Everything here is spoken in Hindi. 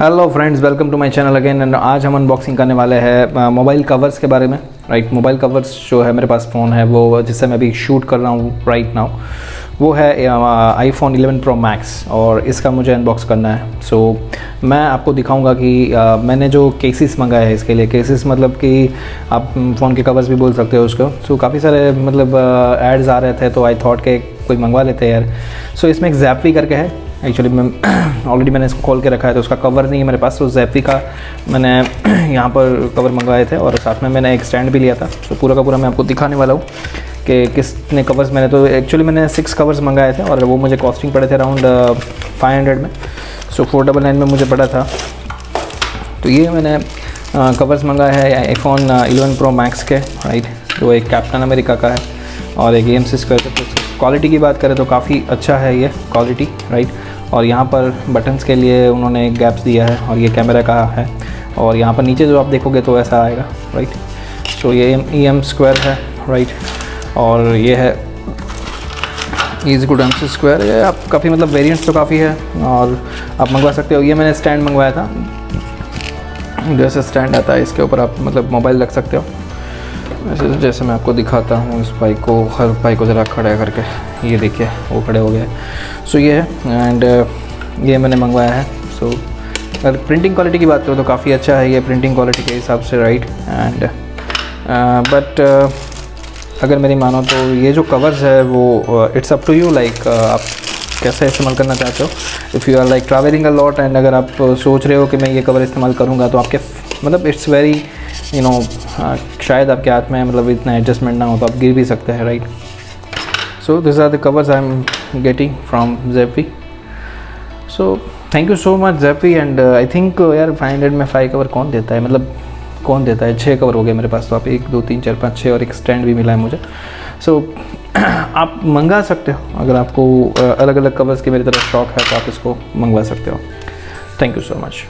Hello friends welcome to my channel again and आज हम अनबॉक्सिंग करने वाले हैं मोबाइल कवर्स के बारे में। राइट मोबाइल कवर्स जो है मेरे पास फ़ोन है वो जिससे मैं अभी शूट कर रहा हूँ राइट नाउ वो है आईफोन 11 प्रो मैक्स और इसका मुझे अनबॉक्स करना है। सो so, मैं आपको दिखाऊँगा कि uh, मैंने जो केसेस मंगाए हैं इसके लिए। केसेस मतलब कि आप फ़ोन के कवर्स भी बोल सकते हो उसको। सो so, काफ़ी सारे मतलब एड्स आ रहे थे तो आई थॉट के कोई मंगवा लेते हैं यार। सो so, इसमें एक जैपी करके है। एक्चुअली मैं ऑलरेडी मैंने इसको खोल के रखा है तो उसका कवर नहीं है मेरे पास तो जैपी का मैंने यहाँ पर कवर मंगवाए थे और साथ में मैंने एक स्टैंड भी लिया था। तो पूरा का पूरा मैं आपको दिखाने वाला हूँ कि किसने कवर्स मैंने तो एक्चुअली मैंने सिक्स कवर्स मंगाए थे और वो मुझे कॉस्टिंग पड़े थे अराउंड फाइव हंड्रेड में। सो फोर डबल नाइन में मुझे पड़ा था। तो ये मैंने कवर्स मंगाए हैं आईफोन इलेवन प्रो मैक्स के राइट जो एक कैप्टन अमेरिका का है और एक एम सी स्क्वायर क्वालिटी की। बात करें तो काफ़ी अच्छा है ये क्वालिटी राइट और यहाँ पर बटन्स के लिए उन्होंने गैप्स दिया है और ये कैमरा का है। और यहाँ पर नीचे जो आप देखोगे तो ऐसा आएगा राइट सो ये ई एम स्क्वायर है राइट और ये है is good M C square ये आप काफ़ी मतलब वेरिएंट्स तो काफ़ी है और आप मंगवा सकते हो। ये मैंने स्टैंड मंगवाया था। जैसे स्टैंड आता है, इसके ऊपर आप मतलब मोबाइल रख सकते हो। वैसे जैसे मैं आपको दिखाता हूँ इस बाइक को, हर बाइक को ज़रा खड़ा करके। ये देखिए, वो खड़े हो गए। सो ये है एंड ये मैंने मंगवाया है। सो अगर प्रिंटिंग क्वालिटी की बात करो तो काफ़ी अच्छा है ये प्रिंटिंग क्वालिटी के हिसाब से राइट एंड बट अगर मेरी मानो तो ये जो कवर्स है वो it's up to you like आप कैसे इस्तेमाल करना चाहते हो। If you are like travelling a lot and अगर आप सोच रहे हो कि मैं ये कवर इस्तेमाल करूँगा तो आपके मतलब इट्स वेरी यू नो शायद आपके हाथ में मतलब इतना एडजस्टमेंट ना हो तो आप गिर भी सकते हैं right so this are the covers I am getting from JP so thank you so much JP and I think यार फाइव हंड्रेड में फाइव कवर कौन देता है? मतलब कौन देता है? छः कवर हो गए मेरे पास तो आप एक दो तीन चार पाँच छः और एक स्टैंड भी मिला है मुझे। सो so, आप मंगा सकते हो। अगर आपको अलग अलग कवर्स की मेरी तरफ़ शौक है तो आप इसको मंगवा सकते हो। Thank you so much